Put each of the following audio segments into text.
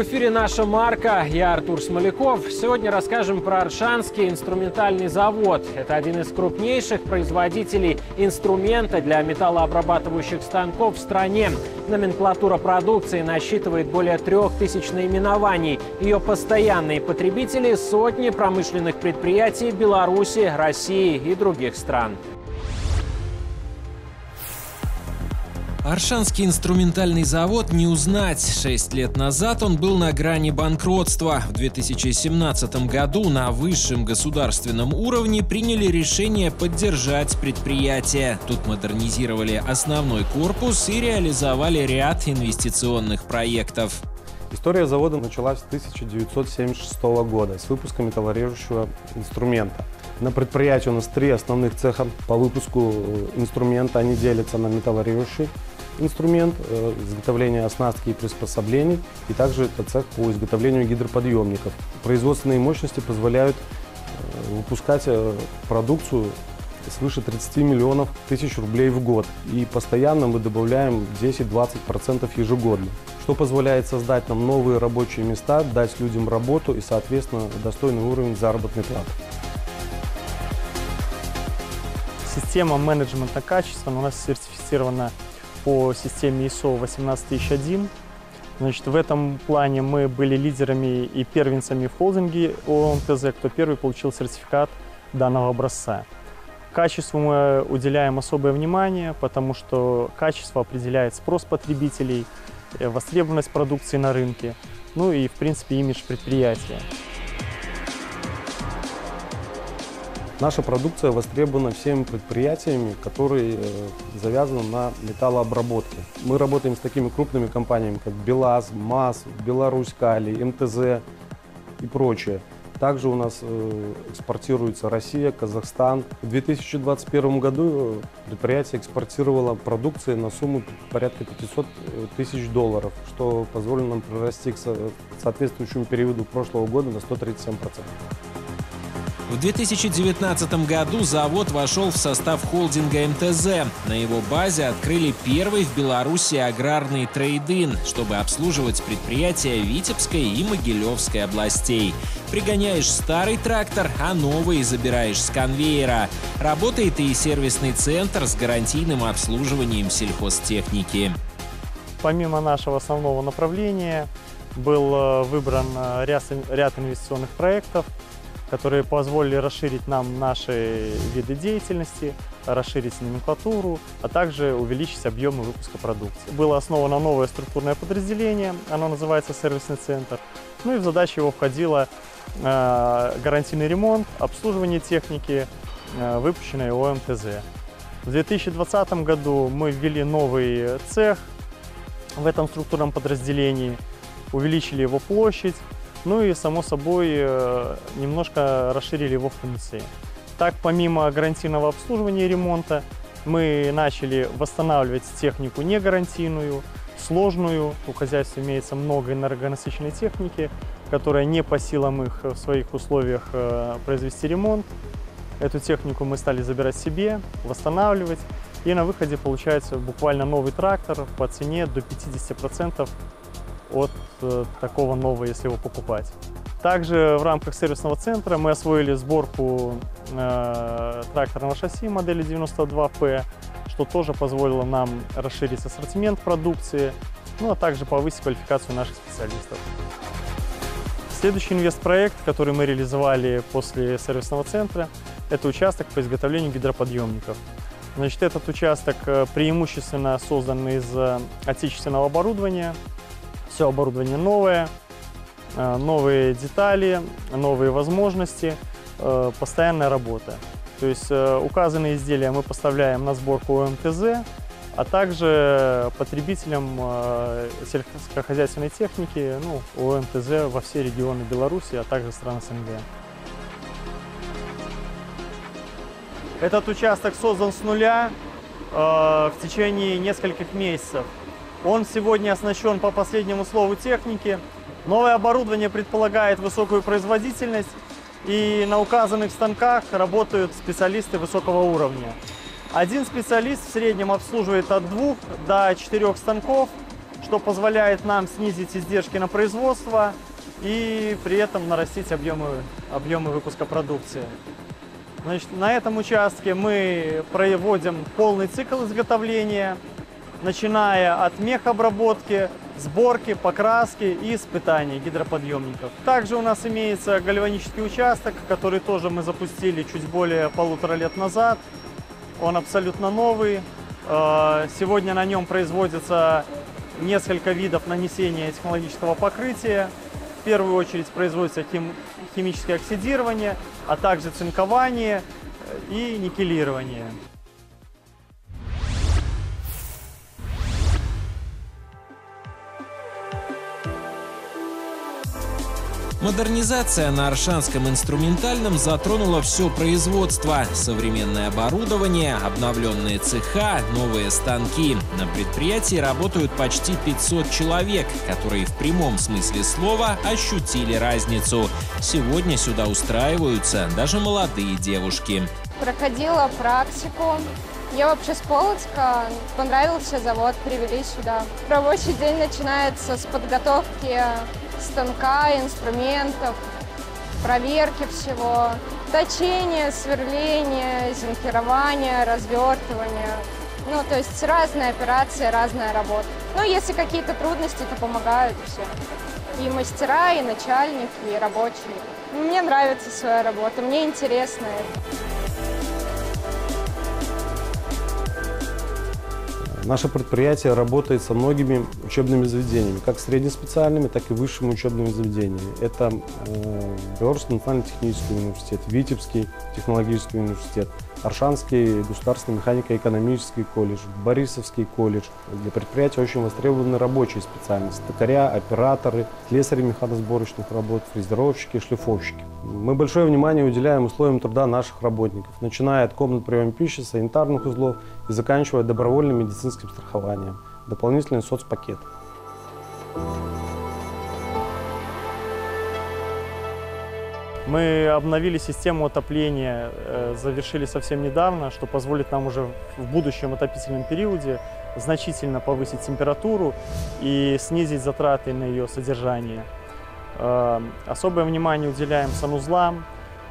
В эфире «Наша марка». Я Артур Смоляков. Сегодня расскажем про Аршанский инструментальный завод. Это один из крупнейших производителей инструмента для металлообрабатывающих станков в стране. Номенклатура продукции насчитывает более трех тысяч наименований. Ее постоянные потребители – сотни промышленных предприятий Беларуси, России и других стран. Аршанский инструментальный завод не узнать. Шесть лет назад он был на грани банкротства. В 2017 году на высшем государственном уровне приняли решение поддержать предприятие. Тут модернизировали основной корпус и реализовали ряд инвестиционных проектов. История завода началась с 1976 года с выпуска металлорежущего инструмента. На предприятии у нас три основных цеха по выпуску э, инструмента. Они делятся на металлорежущий, инструмент, э, изготовление оснастки и приспособлений, и также это цех по изготовлению гидроподъемников. Производственные мощности позволяют э, выпускать э, продукцию свыше 30 миллионов тысяч рублей в год. И постоянно мы добавляем 10-20% ежегодно, что позволяет создать нам новые рабочие места, дать людям работу и, соответственно, достойный уровень заработной платы. Система менеджмента качества у нас сертифицирована по системе ISO 18001. Значит, в этом плане мы были лидерами и первенцами в холдинге ОМТЗ, кто первый получил сертификат данного образца. Качеству мы уделяем особое внимание, потому что качество определяет спрос потребителей, э, востребованность продукции на рынке, ну и, в принципе, имидж предприятия. Наша продукция востребована всеми предприятиями, которые э, завязаны на металлообработке. Мы работаем с такими крупными компаниями, как БелАЗ, МАЗ, Беларусь Кали, МТЗ и прочее. Также у нас э, экспортируется Россия, Казахстан. В 2021 году э, предприятие экспортировало продукции на сумму порядка 500 тысяч долларов, что позволило нам прирасти к соответствующему периоду прошлого года на 137%. В 2019 году завод вошел в состав холдинга МТЗ. На его базе открыли первый в Беларуси аграрный трейдин, чтобы обслуживать предприятия Витебской и Могилевской областей. Пригоняешь старый трактор, а новый забираешь с конвейера. Работает и сервисный центр с гарантийным обслуживанием сельхозтехники. Помимо нашего основного направления был э, выбран э, ряд инвестиционных проектов – которые позволили расширить нам наши виды деятельности, расширить номенклатуру, а также увеличить объемы выпуска продукции. Было основано новое структурное подразделение, оно называется сервисный центр. Ну и в задачу его входило э, гарантийный ремонт, обслуживание техники, э, выпущенной ОМТЗ. В 2020 году мы ввели новый цех в этом структурном подразделении, увеличили его площадь, ну и, само собой, э, немножко расширили его функции. Так, помимо гарантийного обслуживания и ремонта, мы начали восстанавливать технику не гарантийную, сложную. У хозяйства имеется много энергонасыщенной техники, которая не по силам их в своих условиях э, произвести ремонт. Эту технику мы стали забирать себе, восстанавливать. И на выходе получается буквально новый трактор по цене до 50% от э, такого нового, если его покупать. Также в рамках сервисного центра мы освоили сборку э, тракторного шасси модели 92P, что тоже позволило нам расширить ассортимент продукции, ну а также повысить квалификацию наших специалистов. Следующий инвестпроект, который мы реализовали после сервисного центра, это участок по изготовлению гидроподъемников. Значит, этот участок э, преимущественно создан из э, отечественного оборудования, все оборудование новое, э, новые детали, новые возможности, э, постоянная работа. То есть э, указанные изделия мы поставляем на сборку ОМТЗ, а также потребителям сельскохозяйственной техники, ну, ОМТЗ во все регионы Беларуси, а также стран СНГ. Этот участок создан с нуля э, в течение нескольких месяцев. Он сегодня оснащен по последнему слову техники. Новое оборудование предполагает высокую производительность, и на указанных станках работают специалисты высокого уровня. Один специалист в среднем обслуживает от двух до четырех станков, что позволяет нам снизить издержки на производство и при этом нарастить объемы, объемы выпуска продукции. Значит, на этом участке мы проводим полный цикл изготовления, начиная от мехобработки, сборки, покраски и испытаний гидроподъемников. Также у нас имеется гальванический участок, который тоже мы запустили чуть более полутора лет назад. Он абсолютно новый. Э, сегодня на нем производится несколько видов нанесения технологического покрытия. В первую очередь производится хим, химическое оксидирование, а также цинкование и никелирование. Модернизация на Аршанском инструментальном затронула все производство. Современное оборудование, обновленные цеха, новые станки. На предприятии работают почти 500 человек, которые в прямом смысле слова ощутили разницу. Сегодня сюда устраиваются даже молодые девушки. Проходила практику. Я вообще с Полоцка. Понравился завод, привели сюда. Рабочий день начинается с подготовки станка, инструментов, проверки всего, точение, сверление, зинкирование, развертывание. Ну, то есть разные операции, разная работа. Ну, если какие-то трудности, то помогают все. И мастера, и начальник, и рабочие. Мне нравится своя работа, мне интересно это. Наше предприятие работает со многими учебными заведениями, как среднеспециальными, так и высшими учебными заведениями. Это э, Белорусский национальный технический университет, Витебский технологический университет, Аршанский государственный механико-экономический колледж, Борисовский колледж. Для предприятия очень востребованы рабочие специальности. Токаря, операторы, слесари механосборочных работ, фрезеровщики, шлифовщики. Мы большое внимание уделяем условиям труда наших работников, начиная от комнат приема пищи, санитарных узлов и заканчивая добровольным медицинским страхованием, дополнительный соцпакет. Мы обновили систему отопления, э, завершили совсем недавно, что позволит нам уже в будущем отопительном периоде значительно повысить температуру и снизить затраты на ее содержание. Э, особое внимание уделяем санузлам.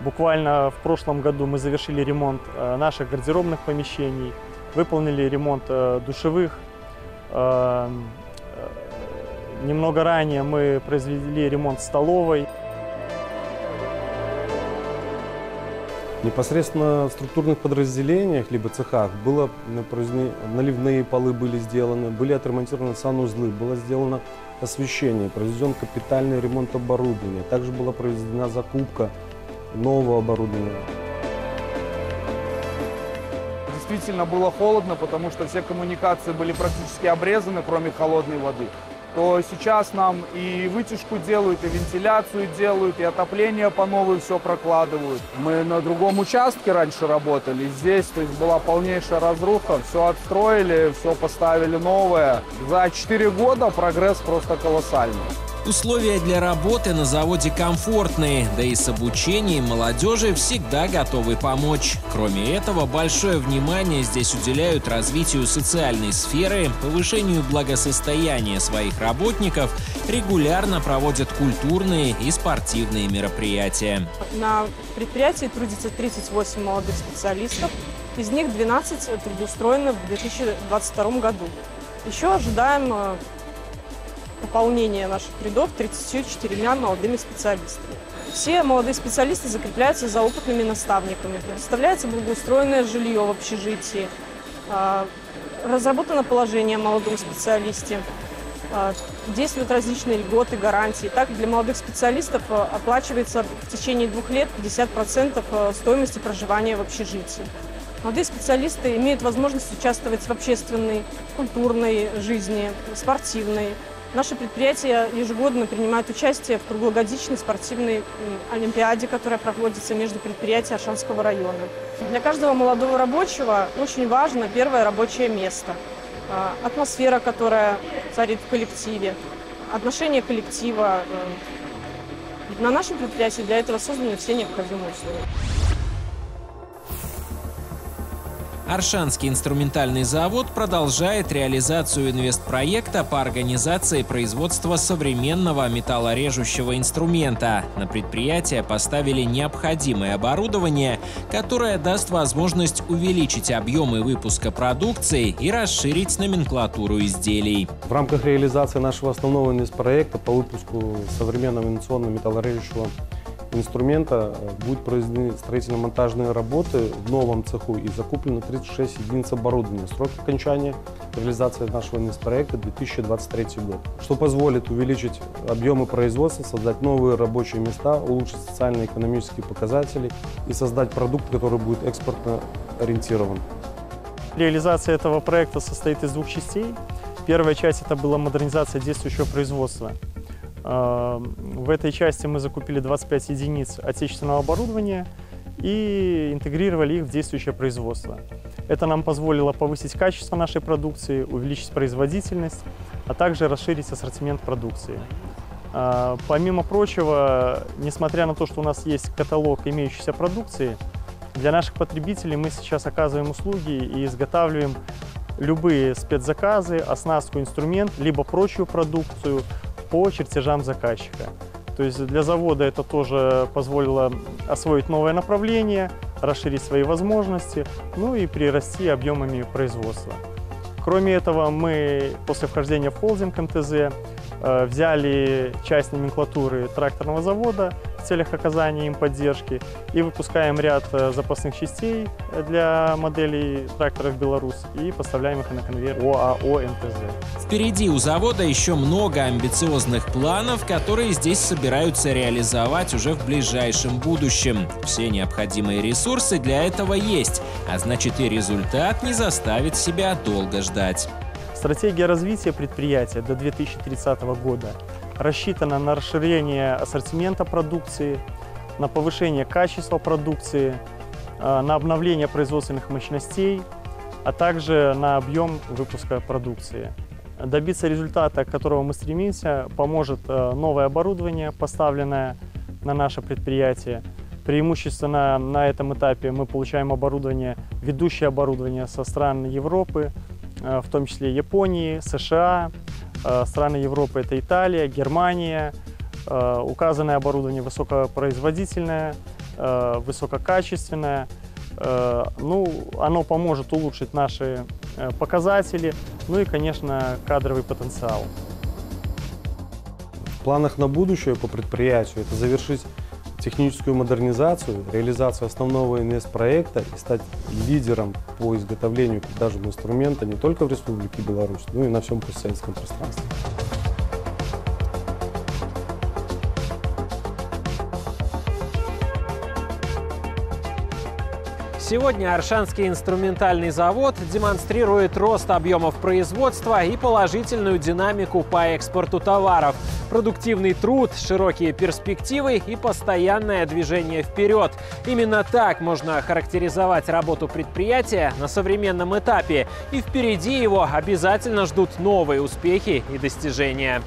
Буквально в прошлом году мы завершили ремонт э, наших гардеробных помещений, выполнили ремонт душевых. Немного ранее мы произвели ремонт столовой. Непосредственно в структурных подразделениях, либо цехах, было наливные полы были сделаны, были отремонтированы санузлы, было сделано освещение, произведен капитальный ремонт оборудования. Также была произведена закупка нового оборудования. Действительно было холодно, потому что все коммуникации были практически обрезаны, кроме холодной воды то сейчас нам и вытяжку делают, и вентиляцию делают, и отопление по новой все прокладывают. Мы на другом участке раньше работали, здесь то есть была полнейшая разруха, все отстроили, все поставили новое. За 4 года прогресс просто колоссальный. Условия для работы на заводе комфортные, да и с обучением молодежи всегда готовы помочь. Кроме этого, большое внимание здесь уделяют развитию социальной сферы, повышению благосостояния своих работников, регулярно проводят культурные и спортивные мероприятия. На предприятии трудится 38 молодых специалистов, из них 12 трудоустроены в 2022 году. Еще ожидаем э, пополнение наших рядов 34 молодыми специалистами. Все молодые специалисты закрепляются за опытными наставниками. Предоставляется благоустроенное жилье в общежитии. А, разработано положение о молодом специалисте. А, действуют различные льготы, гарантии. Так, для молодых специалистов а, оплачивается в течение двух лет 50% стоимости проживания в общежитии. Молодые специалисты имеют возможность участвовать в общественной, культурной жизни, спортивной, Наши предприятия ежегодно принимают участие в круглогодичной спортивной олимпиаде, которая проводится между предприятиями Аршанского района. Для каждого молодого рабочего очень важно первое рабочее место, а, атмосфера, которая царит в коллективе, отношение коллектива. Э, на нашем предприятии для этого созданы все необходимые условия. Аршанский инструментальный завод продолжает реализацию инвестпроекта по организации производства современного металлорежущего инструмента. На предприятие поставили необходимое оборудование, которое даст возможность увеличить объемы выпуска продукции и расширить номенклатуру изделий. В рамках реализации нашего основного инвестпроекта по выпуску современного инновационного металлорежущего инструмента э, будут произведены строительно-монтажные работы в новом цеху и закуплено 36 единиц оборудования. Срок окончания реализации нашего инвестпроекта 2023 год, что позволит увеличить объемы производства, создать новые рабочие места, улучшить социально-экономические показатели и создать продукт, который будет экспортно ориентирован. Реализация этого проекта состоит из двух частей. Первая часть это была модернизация действующего производства. Эм, в этой части мы закупили 25 единиц отечественного оборудования и интегрировали их в действующее производство. Это нам позволило повысить качество нашей продукции, увеличить производительность, а также расширить ассортимент продукции. Э, помимо прочего, несмотря на то, что у нас есть каталог имеющейся продукции, для наших потребителей мы сейчас оказываем услуги и изготавливаем любые спецзаказы, оснастку, инструмент, либо прочую продукцию по чертежам заказчика. То есть для завода это тоже позволило освоить новое направление, расширить свои возможности, ну и прирасти объемами производства. Кроме этого, мы после вхождения в холдинг МТЗ э, взяли часть номенклатуры тракторного завода целях оказания им поддержки и выпускаем ряд э, запасных частей для моделей тракторов «Беларусь» и поставляем их на конвейер ОАО МТЗ. Впереди у завода еще много амбициозных планов, которые здесь собираются реализовать уже в ближайшем будущем. Все необходимые ресурсы для этого есть, а значит и результат не заставит себя долго ждать. Стратегия развития предприятия до 2030 года рассчитана на расширение ассортимента продукции, на повышение качества продукции, э, на обновление производственных мощностей, а также на объем выпуска продукции. Добиться результата, к которому мы стремимся, поможет э, новое оборудование, поставленное на наше предприятие. Преимущественно на этом этапе мы получаем оборудование, ведущее оборудование со стран Европы, э, в том числе Японии, США, страны Европы это Италия, Германия. Э, указанное оборудование высокопроизводительное, э, высококачественное. Ну, оно поможет улучшить наши показатели, ну и, конечно, кадровый потенциал. В планах на будущее по предприятию это завершить техническую модернизацию, реализацию основного инвестпроекта и стать лидером по изготовлению и инструмента не только в Республике Беларусь, но и на всем постсоветском пространстве. Сегодня Аршанский инструментальный завод демонстрирует рост объемов производства и положительную динамику по экспорту товаров. Продуктивный труд, широкие перспективы и постоянное движение вперед. Именно так можно характеризовать работу предприятия на современном этапе. И впереди его обязательно ждут новые успехи и достижения.